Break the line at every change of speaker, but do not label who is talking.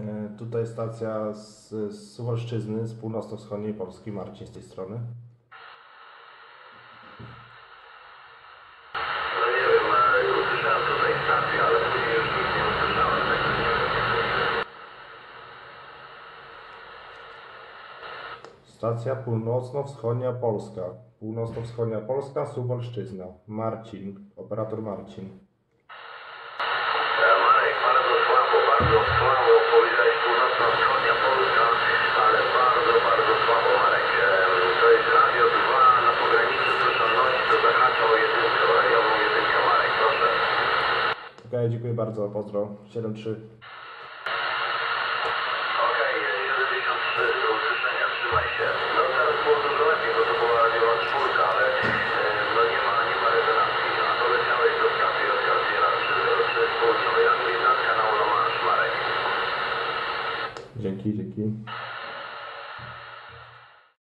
E, Tutaj stacja z, z Suwalszczyzny, z północno-wschodniej Polski, Marcin z tej strony.
No nie wiem, e, usłyszałem tutaj stację, ale później już nic nie usłyszałem, także nie wiem, jak to się...
Stacja północno-wschodnia Polska. Północno-wschodnia Polska, Suwalszczyzna. Marcin, operator Marcin.
E, Marek, bardzo słabo, bardzo słabo powiedziałeś północno-wschodnia Polska, ale bardzo, bardzo słabo, Marek. E, To jest Radio 2 na pograniczu słyszalności, to zahacza o jedynkę, o radiową jedynkę, Marek, proszę.
Okej, dziękuję bardzo, pozdro. 7-3.
Okej, e, 73, do usłyszenia, trzymaj się. No teraz było dużo lepiej, bo to była radiowa czwórka, ale e, no nie ma, nie ma rezonancji. A to leciałeś do stacji Oskar Sierra 303 z południowej Anglii nad kanał Romansz, Marek.
Dzięki, dzięki.